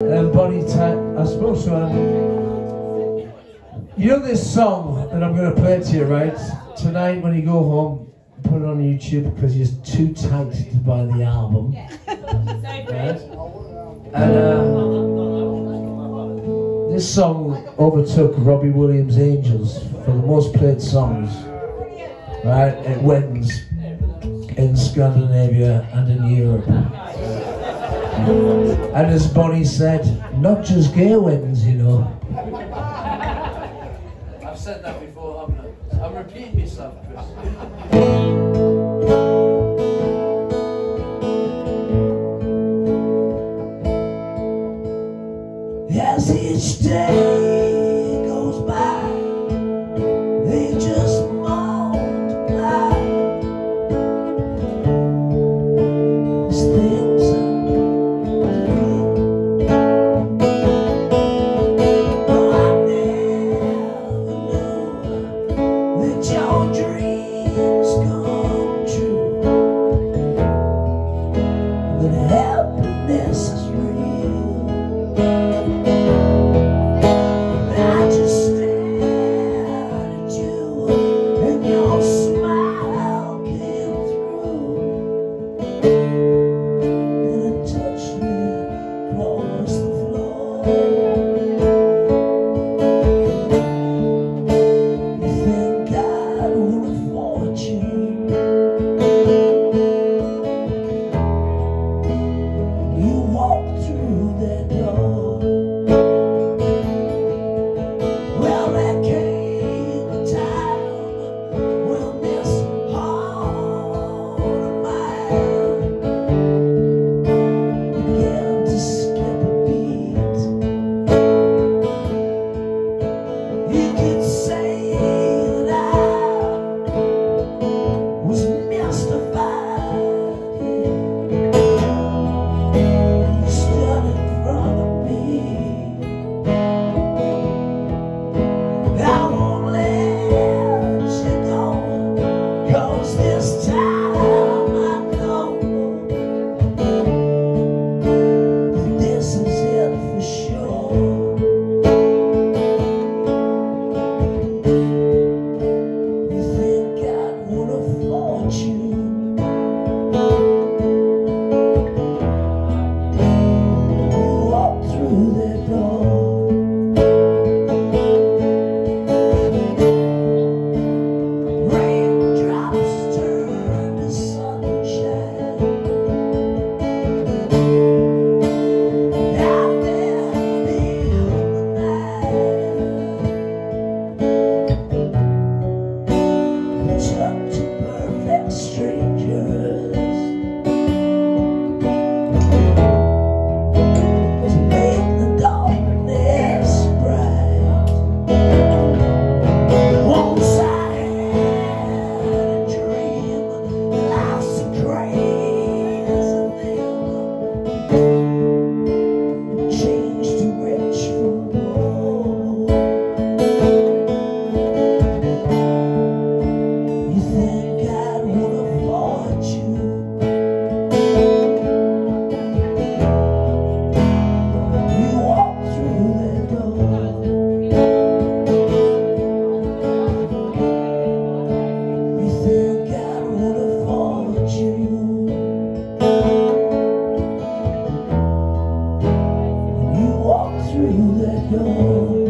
Um, Bonnie Tyler, I suppose so. Um, you know this song that I'm going to play to you, right? Tonight when you go home, put it on YouTube because you're too tight to buy the album. Right? And uh, this song overtook Robbie Williams' Angels for the most played songs, right? At weddings in Scandinavia and in Europe. And as Bonnie said, not just gay weddings, you know. I've said that before, haven't I? I'm repeating myself, Chris. Your dreams through You that door.